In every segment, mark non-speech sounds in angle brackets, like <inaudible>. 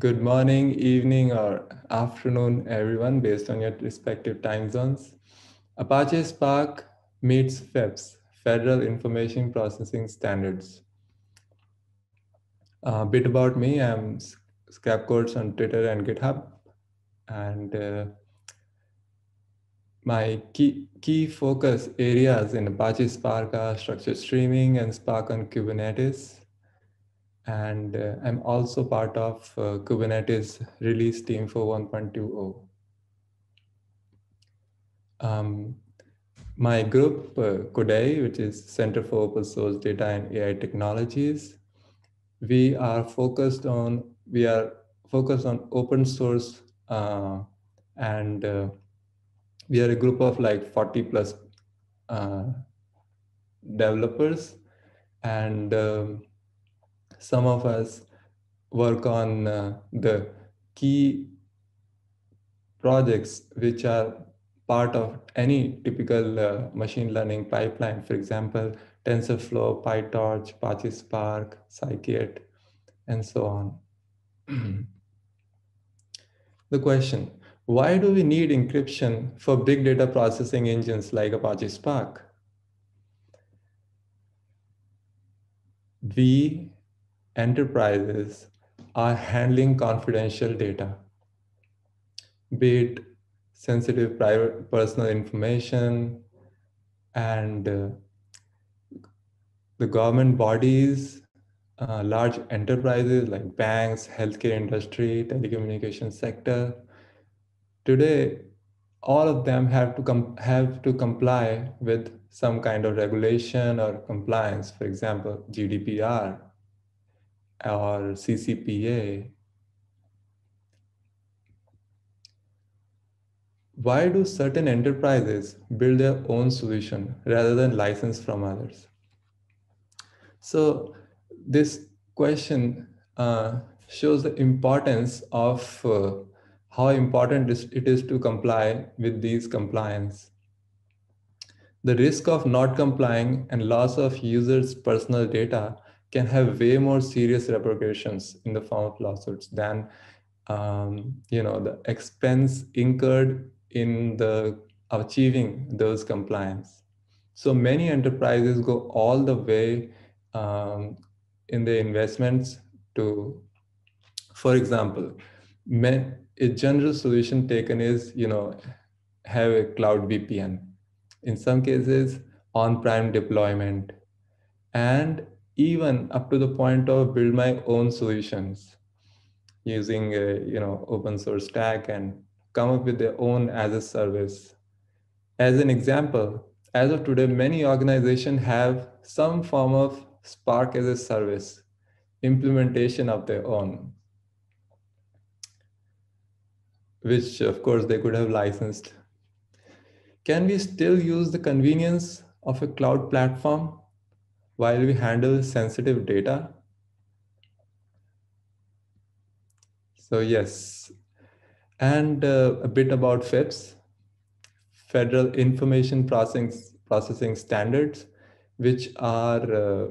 Good morning, evening, or afternoon, everyone, based on your respective time zones. Apache Spark meets FIPS, Federal Information Processing Standards. A bit about me, I'm Scrapcodes on Twitter and GitHub. And uh, my key, key focus areas in Apache Spark are structured streaming and Spark on Kubernetes. And uh, I'm also part of uh, Kubernetes release team for 1.20. Um, my group, uh, which is Center for Open Source Data and AI Technologies, we are focused on we are focused on open source uh, and uh, we are a group of like 40 plus uh, developers and um, some of us work on uh, the key projects which are part of any typical uh, machine learning pipeline. For example, TensorFlow, PyTorch, Apache Spark, Scikit, and so on. <clears throat> the question, why do we need encryption for big data processing engines like Apache Spark? We enterprises are handling confidential data, be it sensitive private personal information and uh, the government bodies, uh, large enterprises like banks, healthcare industry, telecommunication sector. Today, all of them have to com- have to comply with some kind of regulation or compliance. For example, GDPR or CCPA. Why do certain enterprises build their own solution rather than license from others? So this question uh, shows the importance of uh, how important it is to comply with these compliance. The risk of not complying and loss of users' personal data can have way more serious repercussions in the form of lawsuits than um, you know the expense incurred in the achieving those compliance. So many enterprises go all the way um, in the investments to, for example, a general solution taken is you know have a cloud VPN. In some cases, on-prem deployment, and even up to the point of build my own solutions using a you know open source stack and come up with their own as a service. As an example, as of today, many organizations have some form of Spark as a service implementation of their own, which of course they could have licensed. Can we still use the convenience of a cloud platform while we handle sensitive data? So yes, and uh, a bit about FIPS, Federal Information Processing, Processing Standards, which are uh,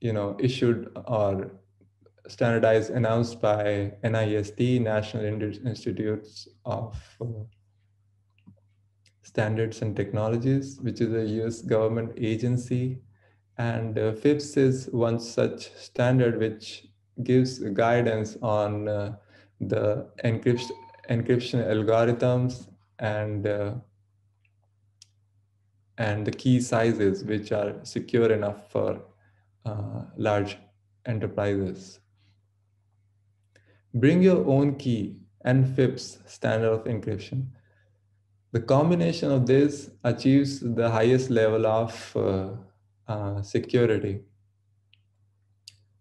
you know issued or standardized announced by NIST, National Institutes of uh, Standards and Technologies, which is a US government agency and uh, FIPS is one such standard which gives guidance on uh, the encryption, encryption algorithms and uh, and the key sizes which are secure enough for uh, large enterprises. Bring your own key and FIPS standard of encryption. The combination of this achieves the highest level of uh, security.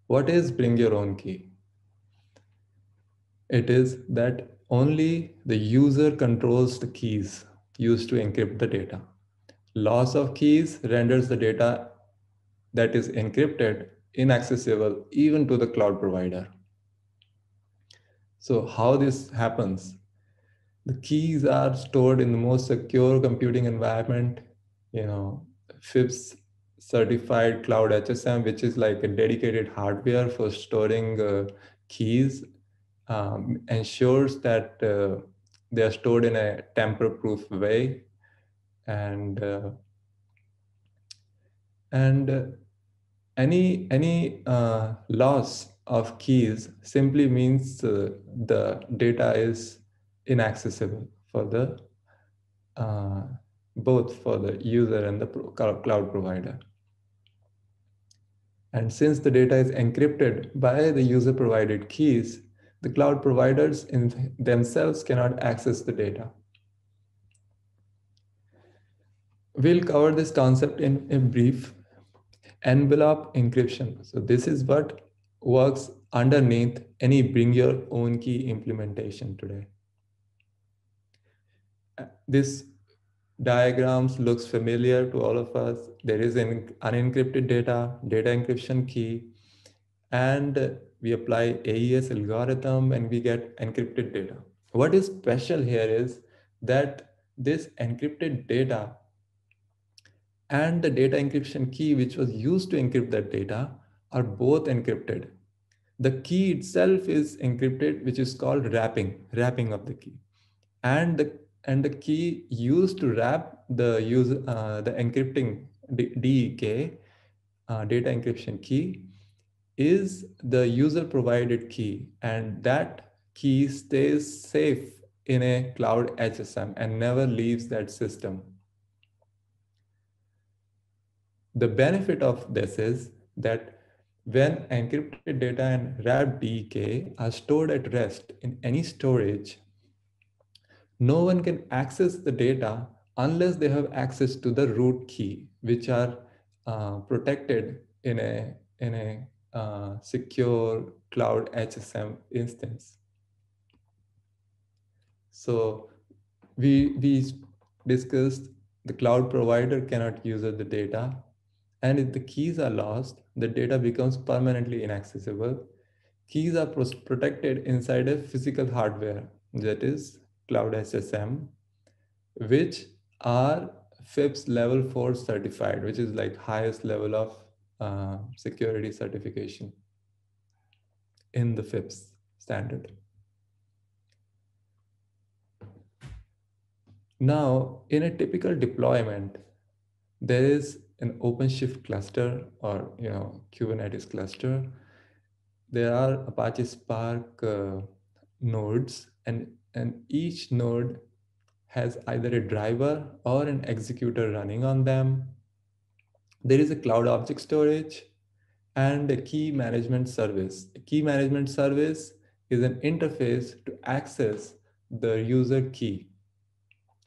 What is bring your own key? It is that only the user controls the keys used to encrypt the data. Loss of keys renders the data that is encrypted inaccessible even to the cloud provider. So how this happens? The keys are stored in the most secure computing environment. You know, FIPS certified cloud HSM, which is like a dedicated hardware for storing uh, keys um, ensures that uh, they are stored in a tamper-proof way, and uh, and uh, any any uh, loss of keys simply means uh, the data is inaccessible for the both for the user and the cloud provider. And since the data is encrypted by the user provided keys, the cloud providers in themselves cannot access the data. We'll cover this concept in a brief envelope encryption. So this is what works underneath any bring your own key implementation today. Uh, this diagrams looks familiar to all of us. There is an unencrypted data, data encryption key, and we apply AES algorithm and we get encrypted data. What is special here is that this encrypted data and the data encryption key, which was used to encrypt that data, are both encrypted. The key itself is encrypted, which is called wrapping, wrapping of the key. And the and the key used to wrap the use uh, the encrypting DEK uh, data encryption key is the user provided key and that key stays safe in a cloud HSM and never leaves that system. The benefit of this is that when encrypted data and wrapped DEK are stored at rest in any storage, no one can access the data unless they have access to the root key, which are uh, protected in a, in a uh, secure cloud HSM instance. So we, we discussed the cloud provider cannot use the data. And if the keys are lost, the data becomes permanently inaccessible. Keys are protected inside a physical hardware, that is Cloud HSM, which are FIPS level 4 certified, which is like highest level of uh, security certification in the FIPS standard. Now, in a typical deployment, there is an OpenShift cluster or you know Kubernetes cluster. There are Apache Spark uh, nodes, and and each node has either a driver or an executor running on them. There is a cloud object storage and a key management service. A key management service is an interface to access the user key.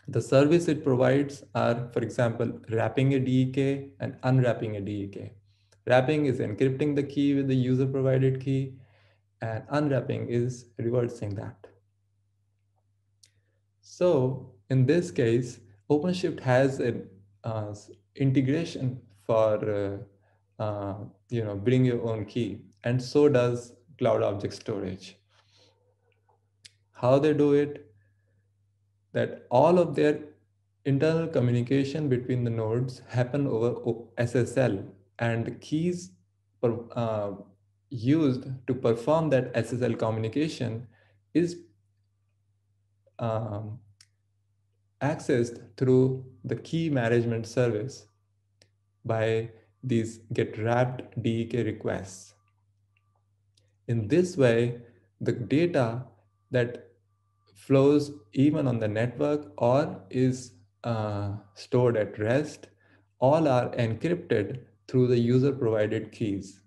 The service it provides are, for example, wrapping a DEK and unwrapping a DEK. Wrapping is encrypting the key with the user provided key and unwrapping is reversing that. So in this case, OpenShift has an uh, integration for uh, uh, you know bring your own key, and so does Cloud Object Storage. How they do it? That all of their internal communication between the nodes happen over SSL, and the keys per, uh, used to perform that SSL communication is um, accessed through the key management service by these get wrapped DEK requests. In this way, the data that flows even on the network or is uh, stored at rest, all are encrypted through the user provided keys.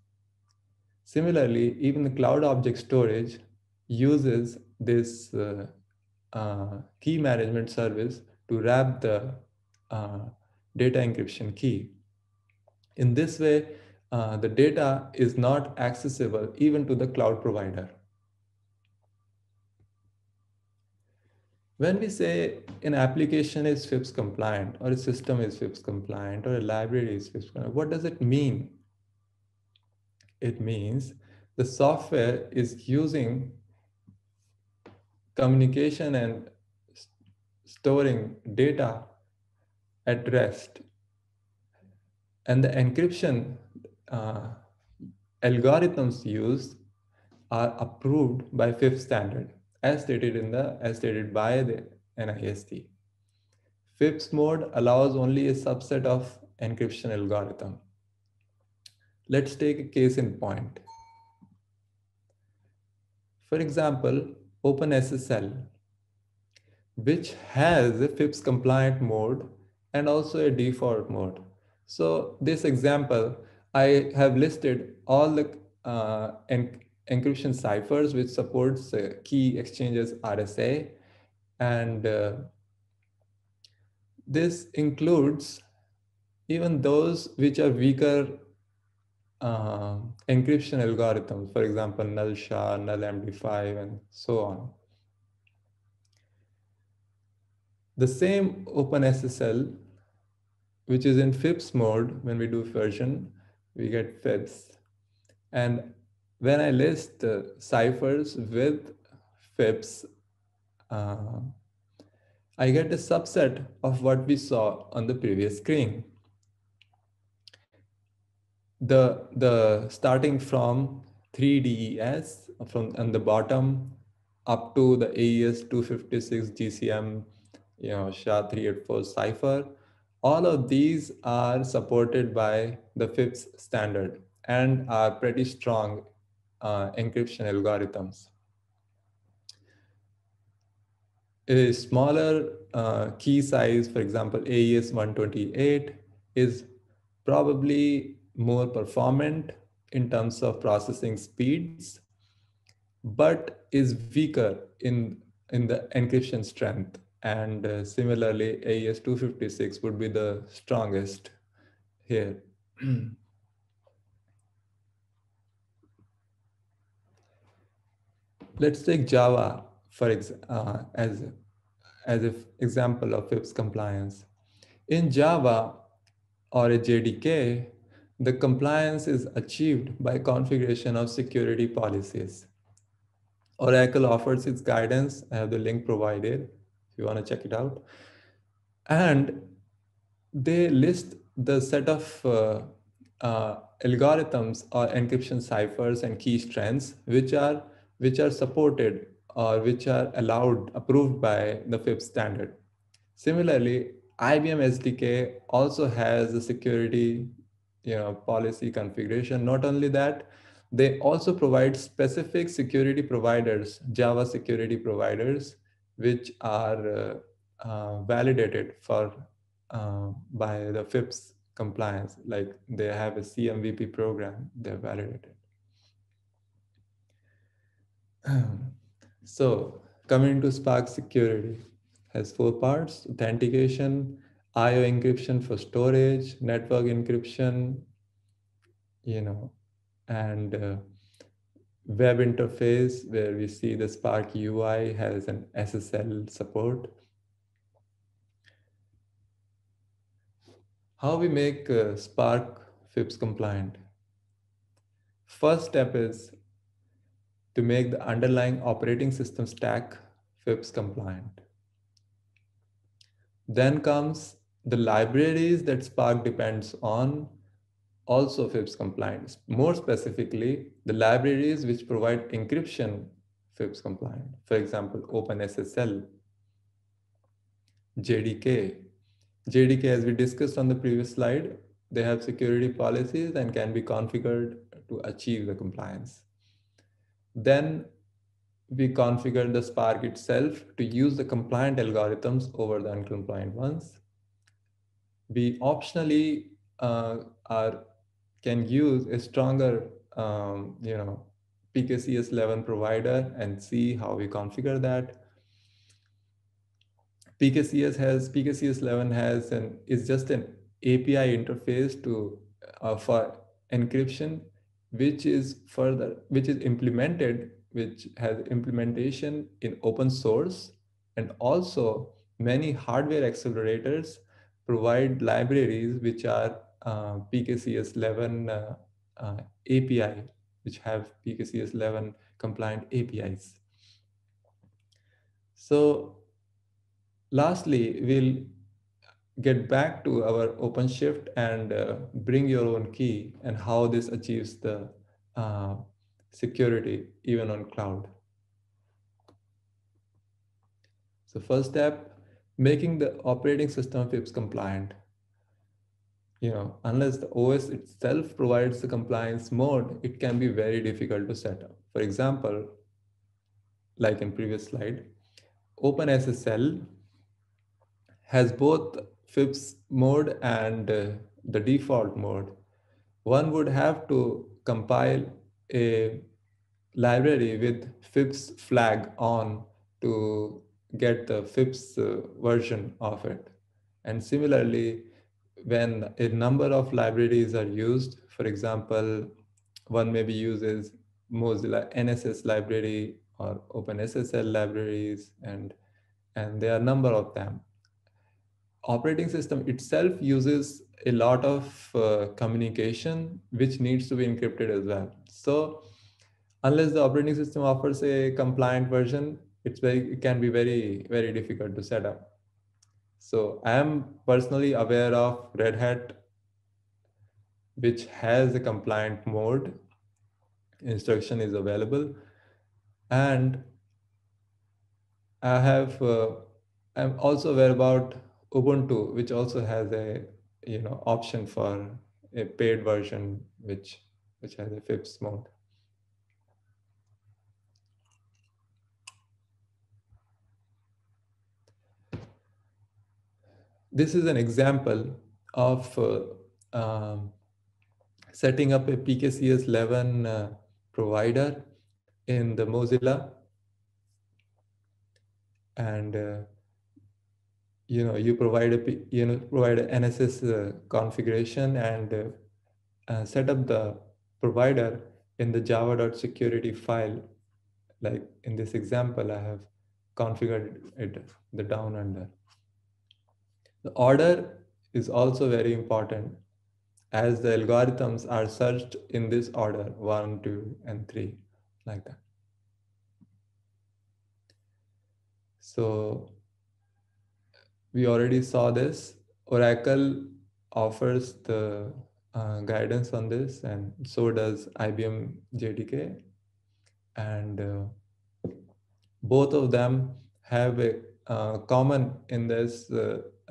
Similarly, even the cloud object storage uses this uh, uh, key management service to wrap the uh, data encryption key. In this way, uh, the data is not accessible even to the cloud provider. When we say an application is FIPS compliant or a system is FIPS compliant or a library is FIPS compliant, what does it mean? It means the software is using communication and storing data at rest. And the encryption uh, algorithms used are approved by FIPS standard as stated in the as stated by the NIST. FIPS mode allows only a subset of encryption algorithm. Let's take a case in point. For example, OpenSSL, which has a FIPS compliant mode and also a default mode. So this example, I have listed all the uh, en encryption ciphers which supports uh, key exchanges RSA. And uh, this includes even those which are weaker uh, encryption algorithms, for example, null SHA, null MD5, and so on. The same OpenSSL, which is in FIPS mode, when we do version, we get FIPS. And when I list uh, ciphers with FIPS, uh, I get a subset of what we saw on the previous screen. The, the starting from 3DES from on the bottom up to the AES 256 GCM, you know, SHA-384 cipher, all of these are supported by the FIPS standard and are pretty strong uh, encryption algorithms. A smaller uh, key size, for example, AES 128 is probably more performant in terms of processing speeds, but is weaker in, in the encryption strength. And uh, similarly, AES 256 would be the strongest here. <clears throat> Let's take Java for ex uh, as, as an example of FIPS compliance. In Java or a JDK, the compliance is achieved by configuration of security policies. Oracle offers its guidance. I have the link provided if you want to check it out. And they list the set of uh, uh, algorithms or encryption ciphers and key strengths which are which are supported or which are allowed approved by the FIPS standard. Similarly, IBM SDK also has a security you know, policy configuration. Not only that, they also provide specific security providers, Java security providers, which are uh, uh, validated for uh, by the FIPS compliance. Like they have a CMVP program, they're validated. <clears throat> so coming to Spark security has four parts, authentication, IO encryption for storage, network encryption, you know, and uh, web interface where we see the Spark UI has an SSL support. How we make uh, Spark FIPS compliant? First step is to make the underlying operating system stack FIPS compliant. Then comes the libraries that Spark depends on also FIPS compliant. More specifically, the libraries which provide encryption FIPS compliant. For example, OpenSSL, JDK. JDK, as we discussed on the previous slide, they have security policies and can be configured to achieve the compliance. Then we configure the Spark itself to use the compliant algorithms over the uncompliant ones. We optionally uh, are can use a stronger, um, you know, PKCS 11 provider and see how we configure that. PKCS has PKCS 11 has and is just an API interface to uh, for encryption, which is further which is implemented, which has implementation in open source, and also many hardware accelerators provide libraries which are uh, PKCS 11 uh, uh, API, which have PKCS 11 compliant APIs. So lastly, we'll get back to our OpenShift and uh, bring your own key and how this achieves the uh, security even on cloud. So first step, making the operating system FIPS compliant. You know, unless the OS itself provides the compliance mode, it can be very difficult to set up. For example, like in previous slide, OpenSSL has both FIPS mode and uh, the default mode. One would have to compile a library with FIPS flag on to get the FIPS uh, version of it. And similarly, when a number of libraries are used, for example, one maybe uses Mozilla NSS library or OpenSSL libraries, and, and there are a number of them. Operating system itself uses a lot of uh, communication, which needs to be encrypted as well. So unless the operating system offers a compliant version, it's very, it can be very, very difficult to set up. So I am personally aware of Red Hat, which has a compliant mode. Instruction is available. And I have, uh, I'm also aware about Ubuntu, which also has a you know option for a paid version, which which has a FIPS mode. This is an example of uh, um, setting up a PKCS 11 uh, provider in the Mozilla. And uh, you know you provide a you know provide an NSS uh, configuration and uh, uh, set up the provider in the java.security file. Like in this example, I have configured it the down under. The order is also very important as the algorithms are searched in this order, one, two, and three, like that. So we already saw this. Oracle offers the uh, guidance on this and so does IBM JDK. And uh, both of them have a uh, common in this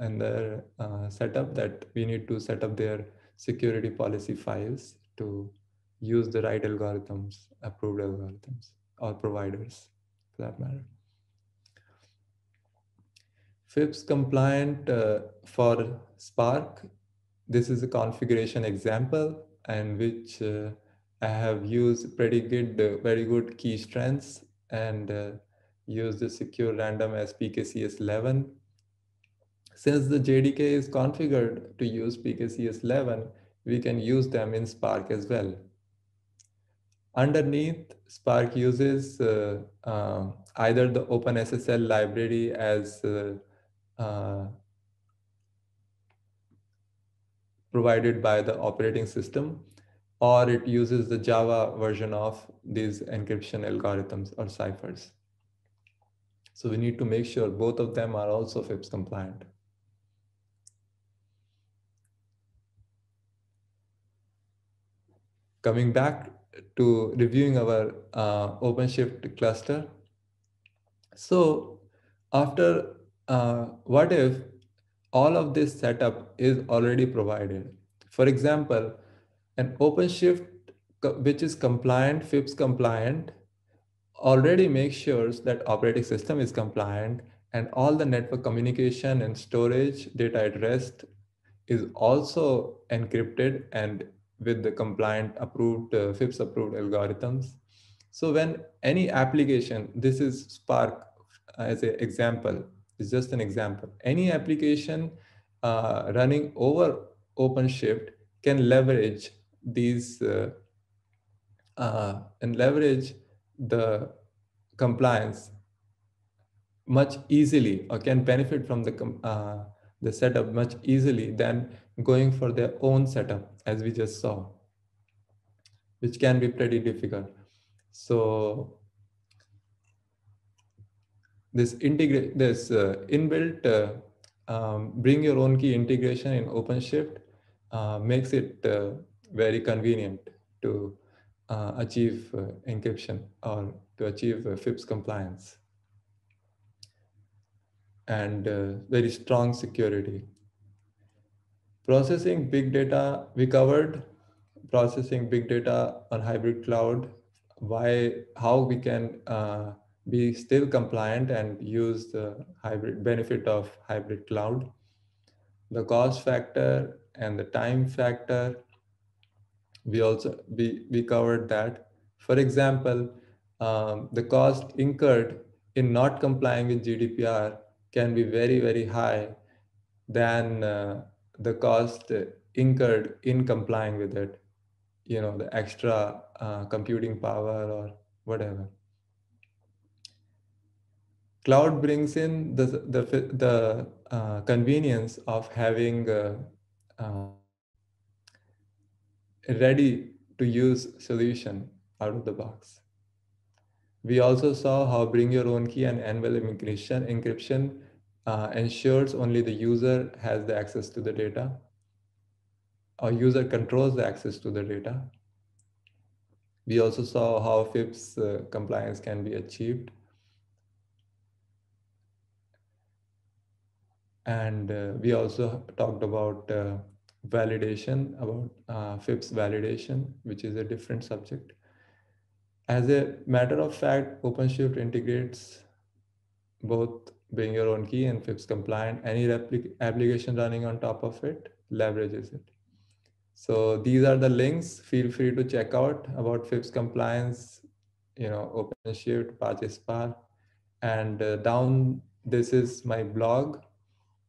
in their uh, setup that we need to set up their security policy files to use the right algorithms, approved algorithms or providers for that matter. FIPS compliant uh, for Spark. This is a configuration example and which uh, I have used pretty good, uh, very good key strengths and uh, use the secure random as PKCS 11 since the JDK is configured to use PKCS11, we can use them in Spark as well. Underneath, Spark uses uh, uh, either the OpenSSL library as uh, uh, provided by the operating system, or it uses the Java version of these encryption algorithms or ciphers. So we need to make sure both of them are also FIPS compliant. Coming back to reviewing our uh, OpenShift cluster. So after, uh, what if all of this setup is already provided? For example, an OpenShift which is compliant, FIPS compliant, already makes sure that operating system is compliant and all the network communication and storage data at rest is also encrypted and with the compliant approved uh, FIPS approved algorithms. So when any application, this is Spark as an example, it's just an example. Any application uh, running over OpenShift can leverage these uh, uh, and leverage the compliance much easily or can benefit from the uh, the setup much easily than going for their own setup, as we just saw, which can be pretty difficult. So this integrate this uh, inbuilt uh, um, bring your own key integration in OpenShift uh, makes it uh, very convenient to uh, achieve uh, encryption or to achieve FIPS compliance and very strong security. Processing big data, we covered processing big data on hybrid cloud, why, how we can uh, be still compliant and use the hybrid benefit of hybrid cloud, the cost factor and the time factor. We also, we, we covered that. For example, um, the cost incurred in not complying with GDPR can be very, very high than uh, the cost incurred in complying with it. You know, the extra uh, computing power or whatever. Cloud brings in the, the, the uh, convenience of having uh, uh, ready to use solution out of the box. We also saw how bring your own key and envelope encryption, encryption uh, ensures only the user has the access to the data or user controls the access to the data. We also saw how FIPS uh, compliance can be achieved. And uh, we also talked about uh, validation, about uh, FIPS validation, which is a different subject. As a matter of fact, OpenShift integrates both bring your own key and FIPS compliant. Any application running on top of it leverages it. So these are the links. Feel free to check out about FIPS compliance, you know, OpenShift, Apache Spark. And uh, down, this is my blog,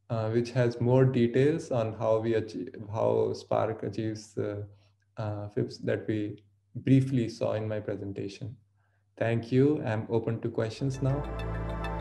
uh, which has more details on how we achieve, how Spark achieves the uh, FIPS that we briefly saw in my presentation. Thank you. I'm open to questions now.